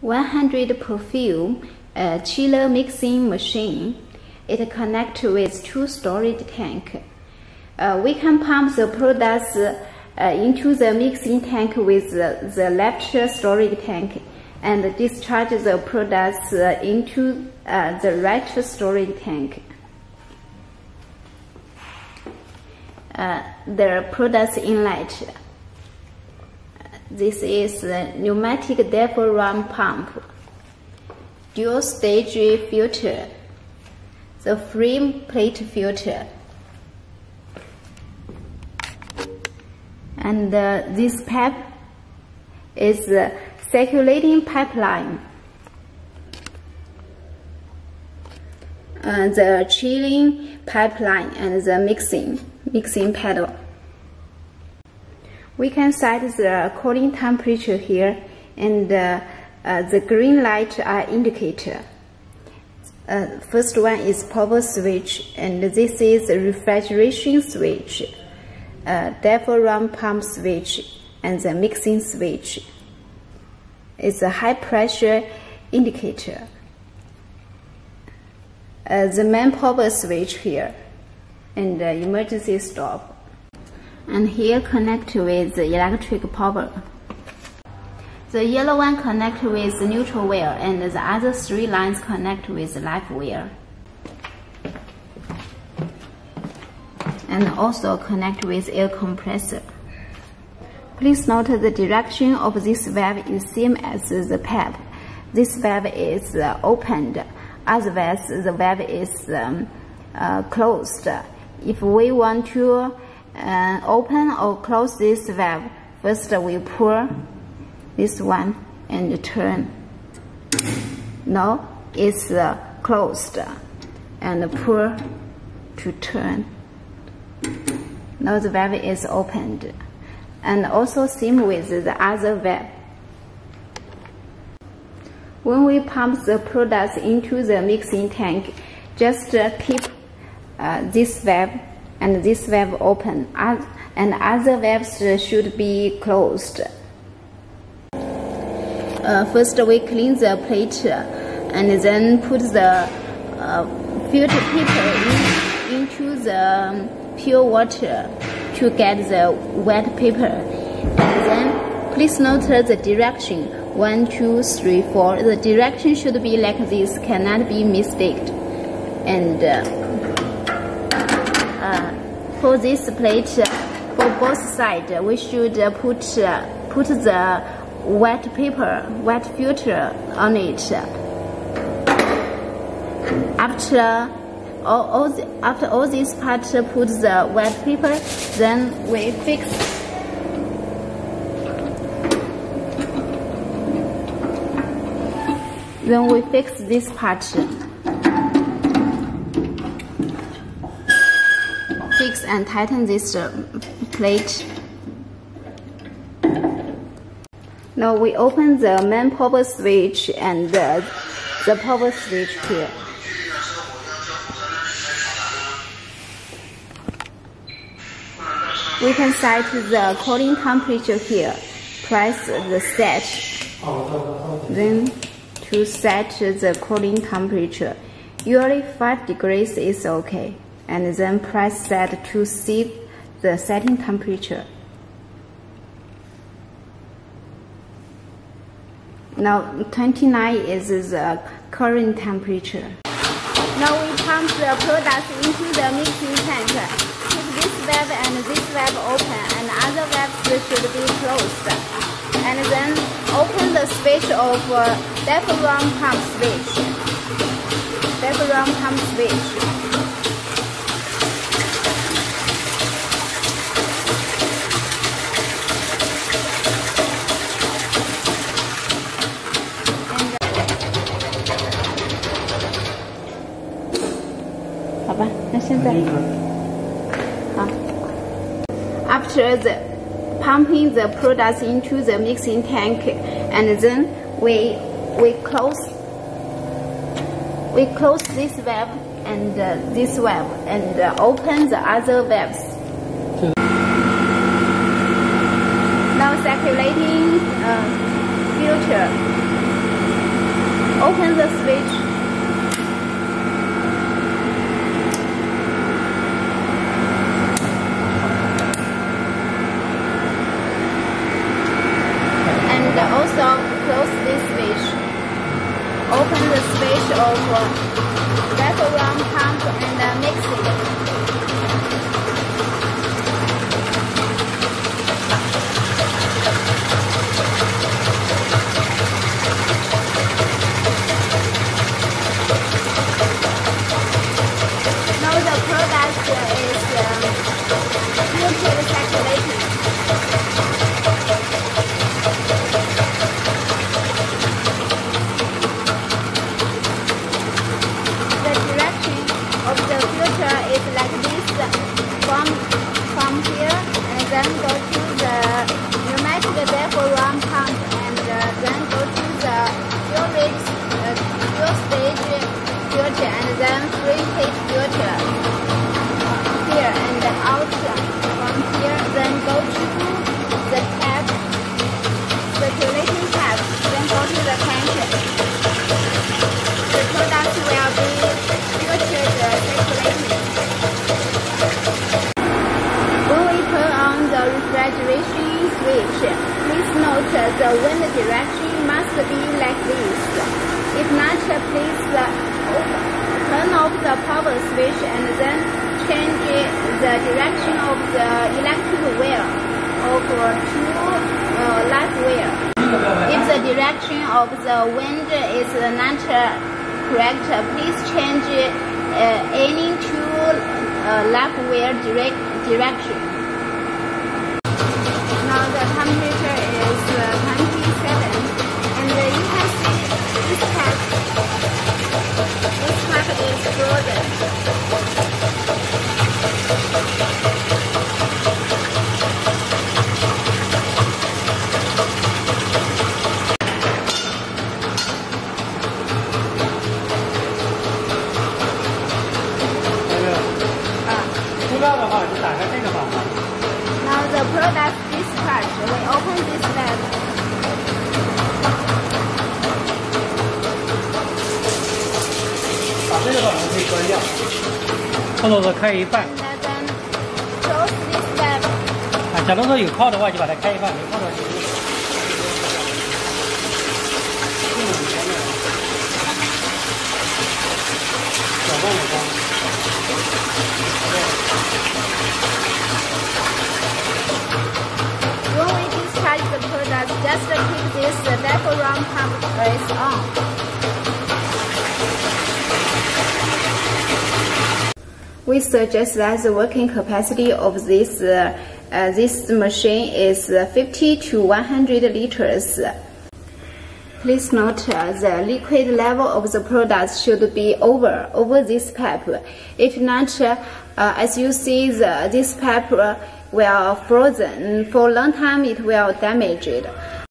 100 perfume uh, chiller mixing machine. It connects with two storage tank. Uh, we can pump the products uh, into the mixing tank with the, the left storage tank and discharge the products uh, into uh, the right storage tank. Uh, the products inlet. This is a pneumatic diaphragm pump, dual stage filter, the frame plate filter, and uh, this pipe is the circulating pipeline. Uh, the chilling pipeline and the mixing mixing pedal. We can set the cooling temperature here and uh, uh, the green light are indicator. Uh, first one is power switch and this is refrigeration switch, uh, diaphragm pump switch and the mixing switch. It's a high pressure indicator. Uh, the main power switch here and the emergency stop. And here connect with the electric power. The yellow one connect with neutral wire and the other three lines connect with live wire. And also connect with air compressor. Please note the direction of this valve is same as the pipe. This valve is uh, opened, otherwise the valve is um, uh, closed. If we want to uh, open or close this valve, first we pull this one and turn. Now it's uh, closed and pull to turn. Now the valve is opened. And also same with the other valve. When we pump the products into the mixing tank, just uh, keep uh, this valve and this valve open, and other valves should be closed. Uh, first, we clean the plate and then put the uh, filter paper in, into the pure water to get the wet paper. And then please note the direction. One, two, three, four. The direction should be like this, cannot be mistaken. And uh, for this plate, for both sides, we should put put the wet paper, wet filter on it. After all, all the, after all this part, put the wet paper, then we fix. Then we fix this part. And tighten this uh, plate. Now we open the main power switch and the, the power switch here. We can set the cooling temperature here. Press the set. Then to set the cooling temperature. Usually 5 degrees is okay and then press set to see the setting temperature. Now 29 is the current temperature. Now we pump the products into the mixing tank. Keep this valve and this valve open and other valves should be closed. And then open the switch of uh, diaphragm pump switch. Diaphragm pump switch. After the pumping the products into the mixing tank, and then we we close we close this valve and uh, this valve and uh, open the other valves. Now circulating uh, filter open the switch. And also close this switch. Open the switch of diaphragm pump and the wind direction must be like this if not please turn off the power switch and then change the direction of the electric wheel over to uh, left wheel. If the direction of the wind is not correct, please change uh, any to uh, left wheel direct direction. Product discharge when open this lab。把这个的话，我们可以关掉，或者说开一半。啊，假如说有泡的话，就把它开一半；没泡的话，就用这个。的。Just keep this background pump brace on. We suggest that the working capacity of this uh, uh, this machine is 50 to 100 liters. Please note uh, the liquid level of the product should be over over this pipe. If not, uh, as you see, the, this pipe will frozen for a long time. It will damage it.